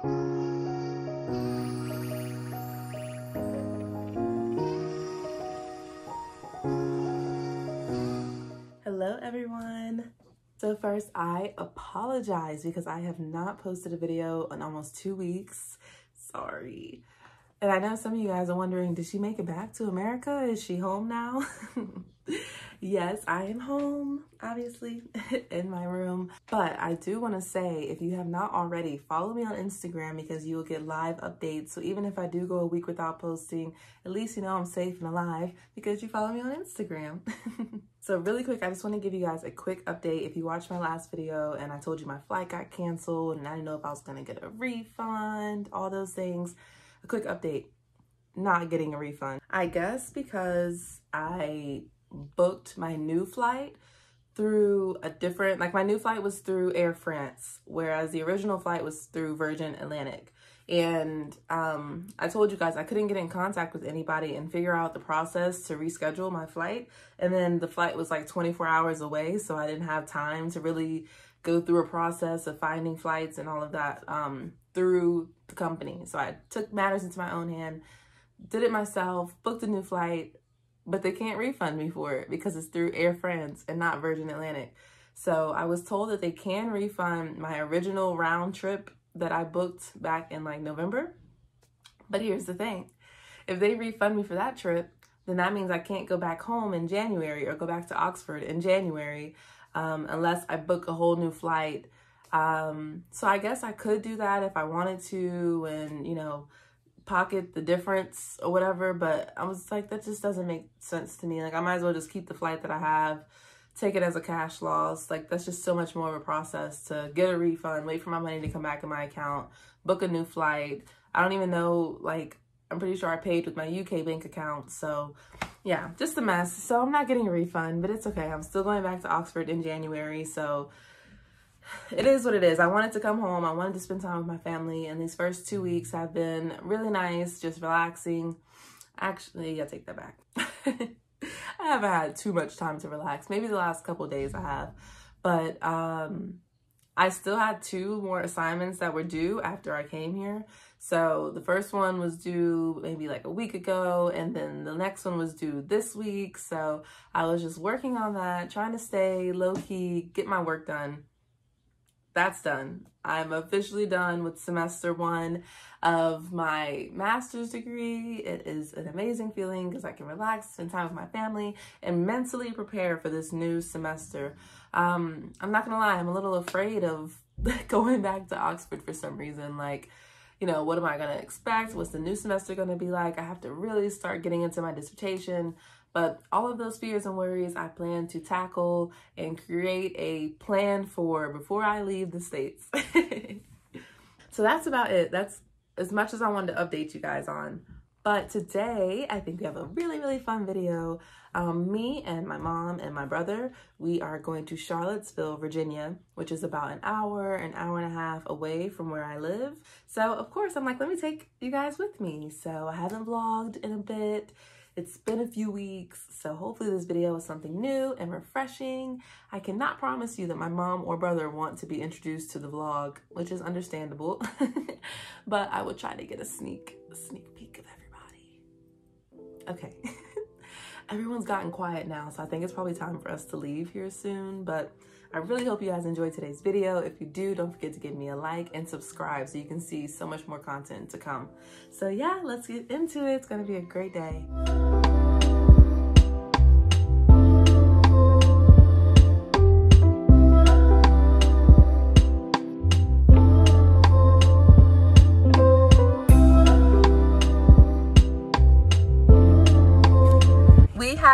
Hello everyone. So first I apologize because I have not posted a video in almost two weeks. Sorry. And I know some of you guys are wondering, did she make it back to America? Is she home now? yes, I am home, obviously, in my room. But I do want to say, if you have not already, follow me on Instagram because you will get live updates. So even if I do go a week without posting, at least you know I'm safe and alive because you follow me on Instagram. so really quick, I just want to give you guys a quick update. If you watched my last video and I told you my flight got canceled and I didn't know if I was going to get a refund, all those things a quick update, not getting a refund. I guess because I booked my new flight through a different, like my new flight was through Air France, whereas the original flight was through Virgin Atlantic. And um, I told you guys I couldn't get in contact with anybody and figure out the process to reschedule my flight. And then the flight was like 24 hours away, so I didn't have time to really go through a process of finding flights and all of that um, through the company. So I took matters into my own hand, did it myself, booked a new flight, but they can't refund me for it because it's through Air France and not Virgin Atlantic. So I was told that they can refund my original round trip that I booked back in like November. But here's the thing. If they refund me for that trip, then that means I can't go back home in January or go back to Oxford in January um, unless I book a whole new flight. Um, so I guess I could do that if I wanted to and, you know, pocket the difference or whatever. But I was like, that just doesn't make sense to me. Like, I might as well just keep the flight that I have, take it as a cash loss. Like, that's just so much more of a process to get a refund, wait for my money to come back in my account, book a new flight. I don't even know, like, I'm pretty sure I paid with my UK bank account. So yeah, just a mess. So I'm not getting a refund, but it's okay. I'm still going back to Oxford in January. So it is what it is. I wanted to come home. I wanted to spend time with my family. And these first two weeks have been really nice, just relaxing. Actually, I take that back. I haven't had too much time to relax. Maybe the last couple days I have. But um, I still had two more assignments that were due after I came here. So the first one was due maybe like a week ago, and then the next one was due this week. So I was just working on that, trying to stay low key, get my work done. That's done. I'm officially done with semester one of my master's degree. It is an amazing feeling because I can relax, spend time with my family, and mentally prepare for this new semester. Um, I'm not gonna lie, I'm a little afraid of going back to Oxford for some reason. Like, you know, what am I to expect? What's the new semester to be like? I have to really start getting into my dissertation. But all of those fears and worries I plan to tackle and create a plan for before I leave the States. so that's about it. That's as much as I wanted to update you guys on. But today, I think we have a really, really fun video. Um, me and my mom and my brother, we are going to Charlottesville, Virginia, which is about an hour, an hour and a half away from where I live. So, of course, I'm like, let me take you guys with me. So, I haven't vlogged in a bit. It's been a few weeks, so hopefully this video is something new and refreshing. I cannot promise you that my mom or brother want to be introduced to the vlog, which is understandable, but I will try to get a sneak, a sneak peek of everybody. Okay. Everyone's gotten quiet now, so I think it's probably time for us to leave here soon, but I really hope you guys enjoyed today's video. If you do, don't forget to give me a like and subscribe so you can see so much more content to come. So yeah, let's get into it. It's gonna be a great day.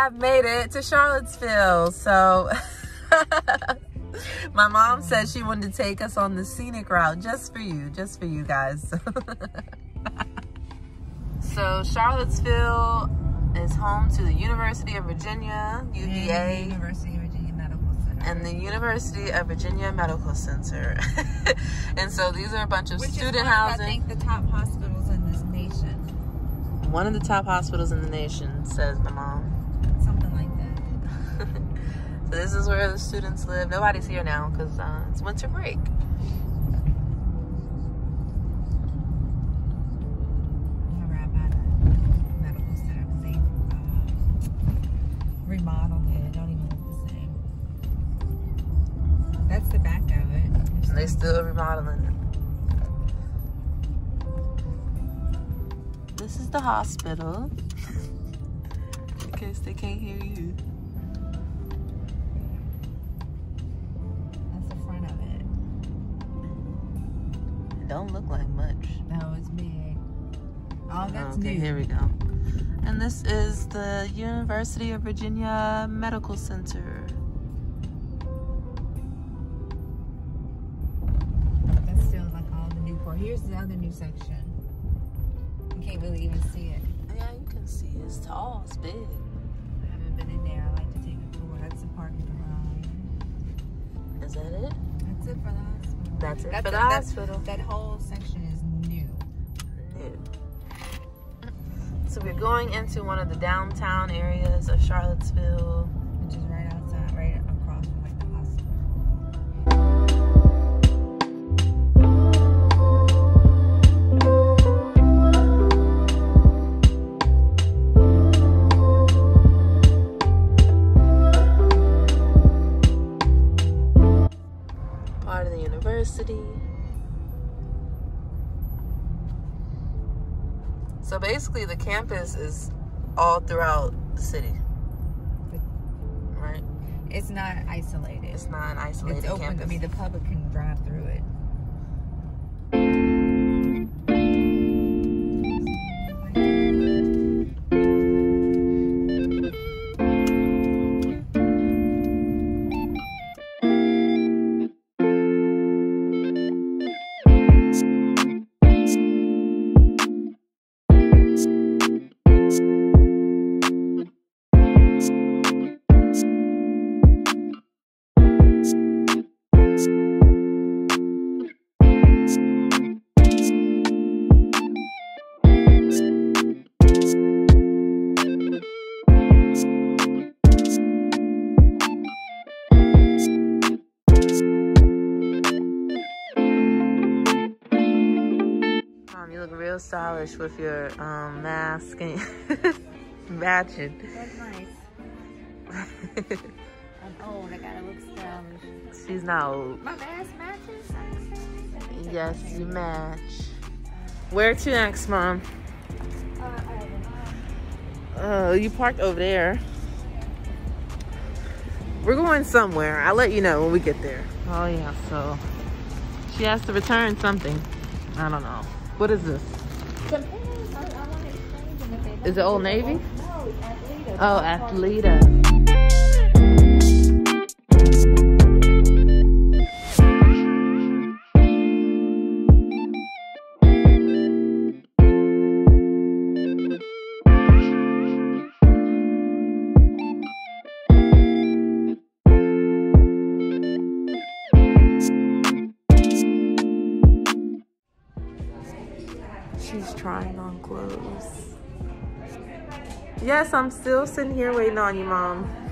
Have made it to Charlottesville. So My mom said she wanted to take us on the scenic route just for you, just for you guys. so Charlottesville is home to the University of Virginia, UVA. And University of Virginia Medical Center. And the University of Virginia Medical Center. and so these are a bunch of Which student is one housing. Of, I think the top hospitals in this nation. One of the top hospitals in the nation, says my mom. This is where the students live. Nobody's here now because uh, it's winter break. Uh, uh, Remodeled it, don't even look the same. That's the back of it. They still remodeling it. This is the hospital. in case they can't hear you. Don't look like much. No, it's big. Oh, that's okay, new. here we go. And this is the University of Virginia Medical Center. That's still like all the new part. Here's the other new section. You can't really even see it. Yeah, you can see it's tall, it's big. I haven't been in there. I like to take a tour. That's the parking garage. Is that it? That's it for the hospital. That's it That's for a- the hospital. That whole section is new. New. So we're going into one of the downtown areas of Charlottesville. So basically, the campus is all throughout the city, right? It's not isolated. It's not an isolated It's open. campus. I mean, the public can drive through it. Stylish with your um, mask and matching. That's nice. I'm old. I gotta look stylish. She's not old. My mask matches. Yes, you match. Where to next, Mom? Uh, you parked over there. We're going somewhere. I'll let you know when we get there. Oh yeah, so she has to return something. I don't know. What is this? Is it Old Navy? No, Athleta. Oh, Athleta. Clothes. Yes, I'm still sitting here waiting on you, Mom.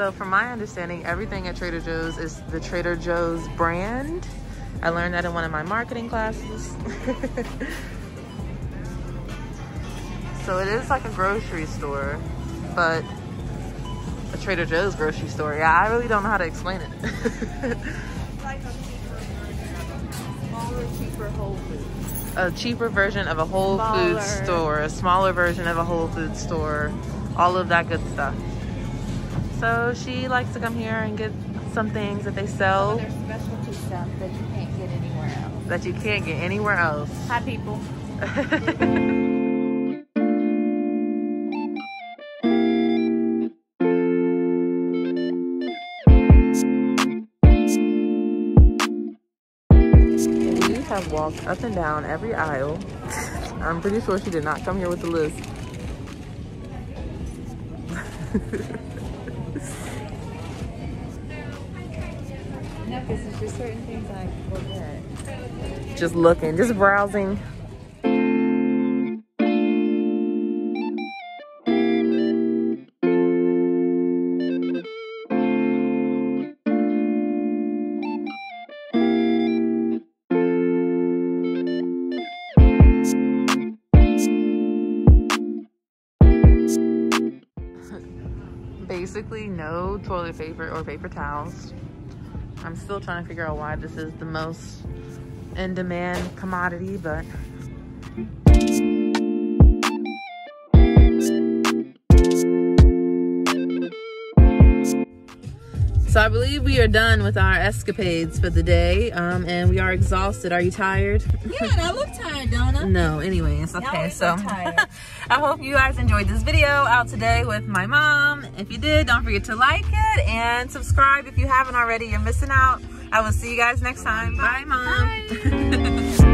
So from my understanding, everything at Trader Joe's is the Trader Joe's brand. I learned that in one of my marketing classes. so it is like a grocery store, but a Trader Joe's grocery store. Yeah, I really don't know how to explain it. Like a smaller, cheaper Whole Foods. a cheaper version of a Whole Foods Smaller. store, a smaller version of a Whole Foods store, all of that good stuff. So she likes to come here and get some things that they sell There's specialty stuff that you can't get anywhere else. that you can't get anywhere else. Hi, people. we have walked up and down every aisle. I'm pretty sure she did not come here with a list. No, because there's just certain things I look at. Just looking, just browsing. Basically, no toilet paper or paper towels. I'm still trying to figure out why this is the most in demand commodity, but So I believe we are done with our escapades for the day, um, and we are exhausted. Are you tired? Yeah, I look tired, don't I? No, anyways, okay, so. I hope you guys enjoyed this video out today with my mom. If you did, don't forget to like it and subscribe if you haven't already. You're missing out. I will see you guys next time. Bye, mom. Bye.